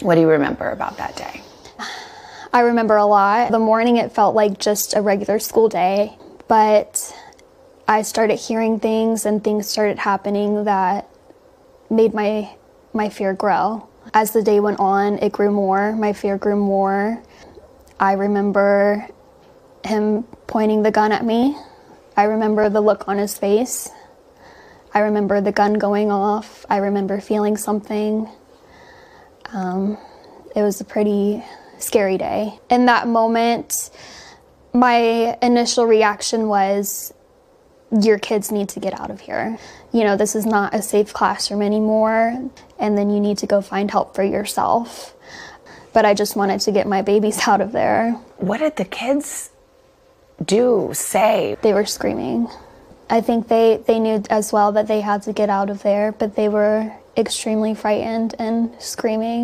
What do you remember about that day? I remember a lot. The morning it felt like just a regular school day, but I started hearing things and things started happening that made my my fear grow. As the day went on, it grew more. My fear grew more. I remember him pointing the gun at me. I remember the look on his face. I remember the gun going off. I remember feeling something. Um, it was a pretty scary day. In that moment, my initial reaction was, your kids need to get out of here. You know, this is not a safe classroom anymore, and then you need to go find help for yourself. But I just wanted to get my babies out of there. What did the kids do, say? They were screaming. I think they, they knew as well that they had to get out of there, but they were extremely frightened and screaming.